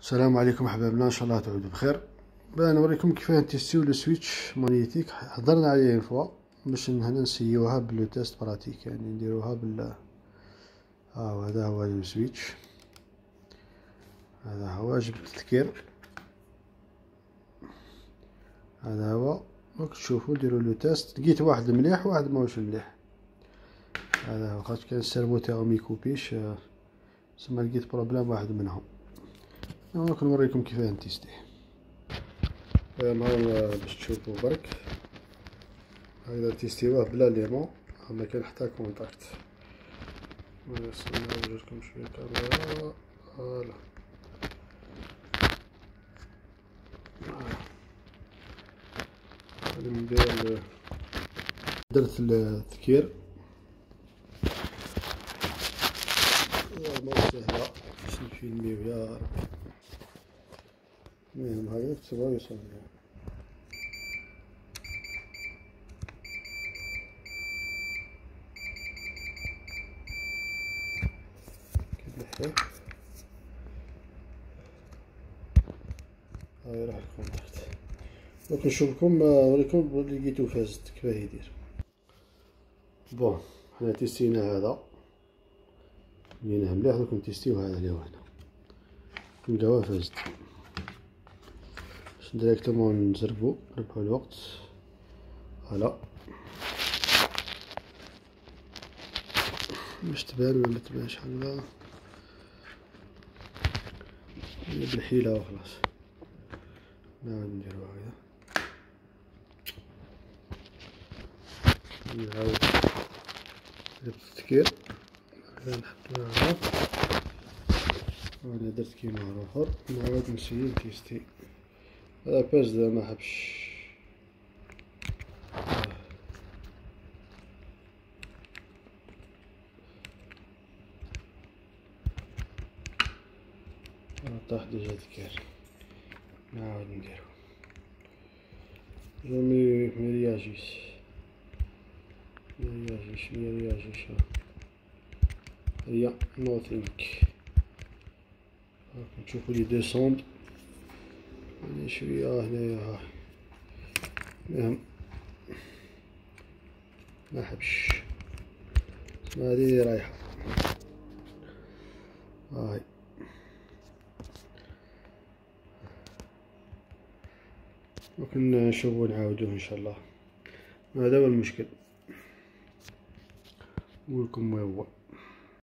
السلام عليكم أحبابنا إن شاء الله تعودوا بخير. بغينا نوريكم كيفاه نتيستيو لو سويتش مانيتيك هضرنا عليه اون فوا باش هنا نسيوها بلو تيست براتيك يعني نديروها بال ها هو هذا هو لو سويتش. هذا هو جبت التكير. هذا هو دوك تشوفوا نديرو لو تيست. لقيت واحد مليح وواحد ماهوش مليح. هذا هو خاطر كان السيرفو تاعو ميكوبيش تسمى لقيت problème واحد منهم. دوك نوريكم كيفاه نتيستيه هذا باش تشوفوا برك هكذا تيستيوه بلا l'aimant ما كاين حتى contact. نستنى نوريكم شوية كاميرا. voilà. ندير درت التكير والله سهلة. باش نفيلميو يا ربي. المهم هاي تبغى يوصل كيف هاي راح ال contact donc نشوفكم نوريكم لقيتو phase كيفاه يدير. bon حنا تيستينا هذا. لقيناه مليح دوك نتيستيو هذا اللي هو هنا نلقاوه phase directement نزربو نربحو الوقت. voilà. باش تبان ولا متبانش هكذا بالحيلة وخلاص. نعاود نديرو هكذا نعاود درت هكذا نحطو هنا وأنا درت كيما أخر. نعاود نسيي نتيستي هذا دا ما حبش. طاح ديجا تكير نعاود نديرو جامي مرياجيش مرياجيش مرياجيش هي نوثينك نشوفو لي ديسوند شوية هنايا ها المهم ما حبش. هذه رايحة. هاي ممكن نشوفو نعاودوه إن شاء الله. هذا هو المشكل نقولكم ما هو